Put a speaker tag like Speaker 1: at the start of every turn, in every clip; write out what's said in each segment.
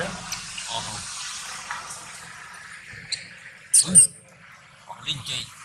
Speaker 1: 吃。好好。嗯，好，另一。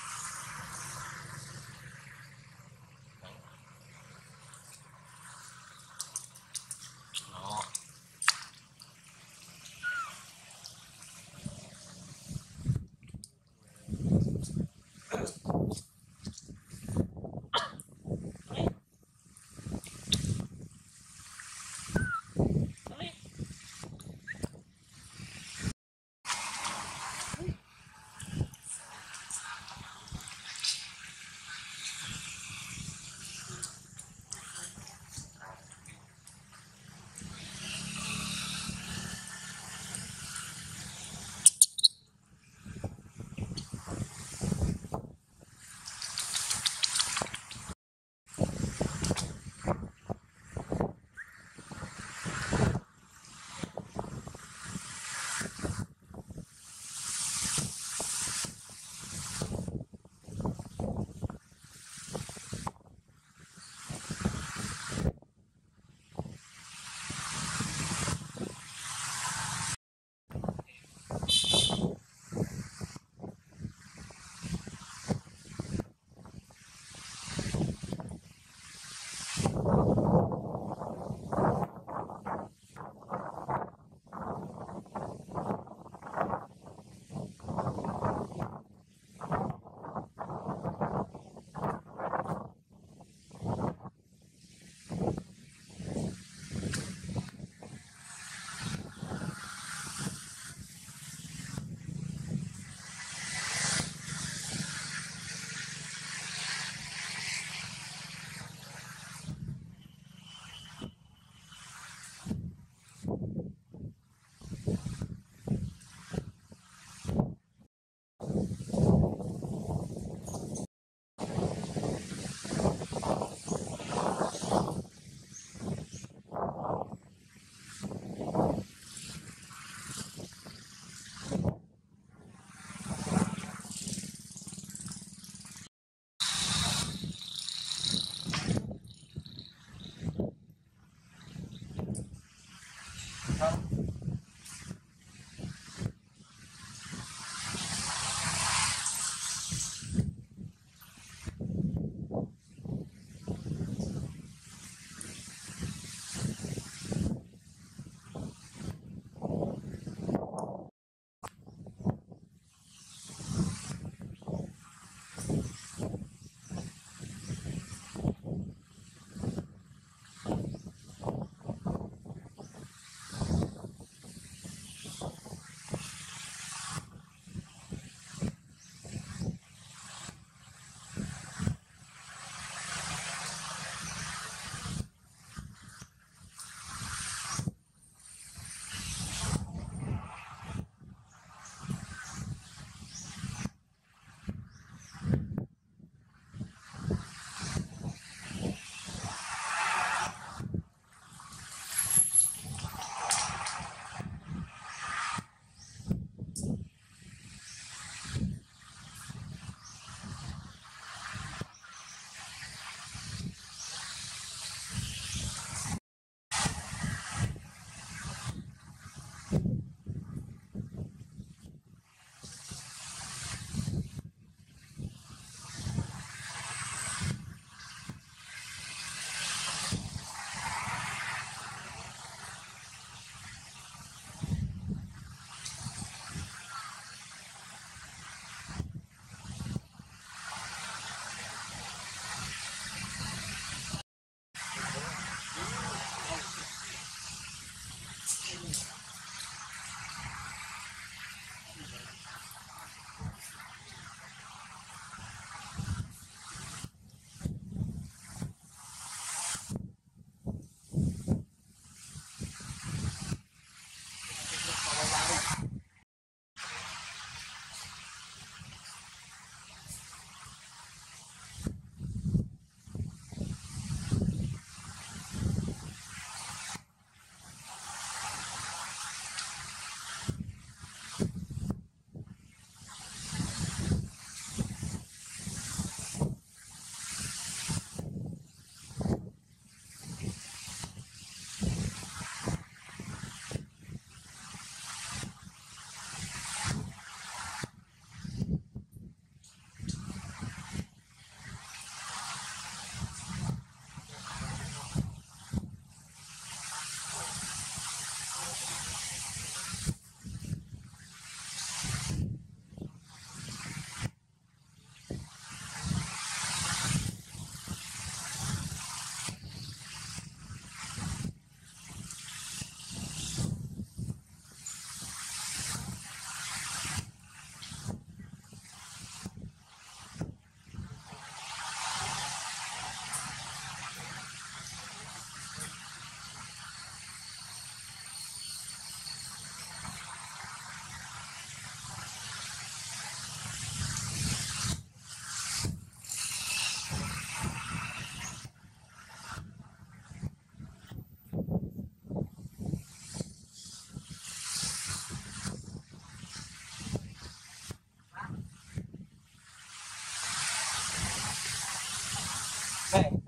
Speaker 1: Hey.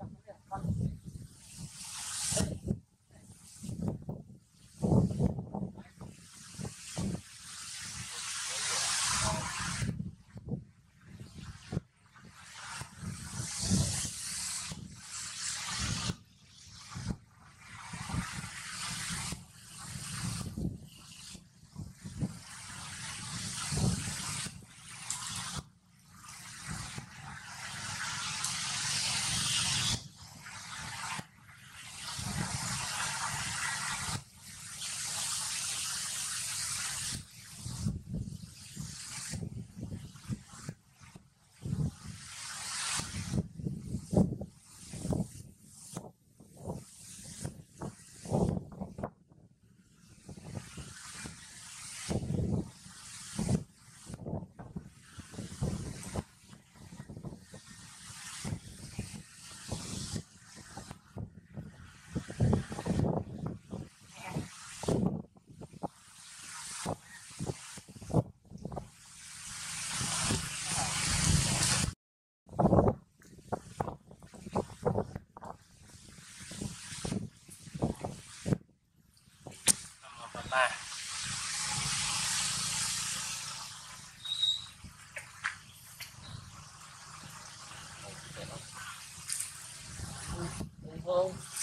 Speaker 1: all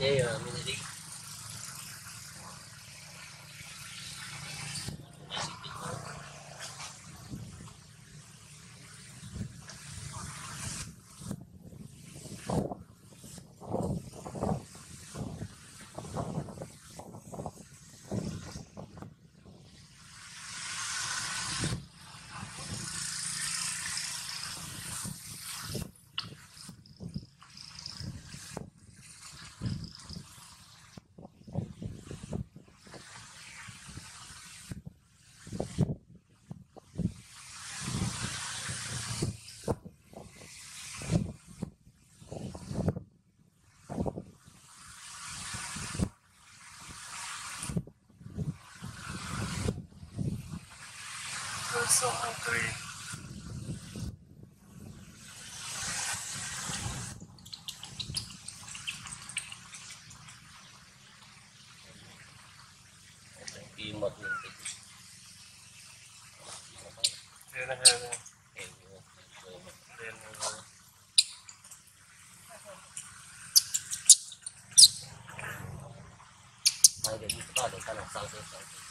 Speaker 1: 也有 minili.
Speaker 2: Gusto ko green.
Speaker 1: Timot yung tig.
Speaker 2: Yan na yan.
Speaker 1: Eh,
Speaker 2: Yan na.
Speaker 1: Ay, dito pa, dito ka ng south and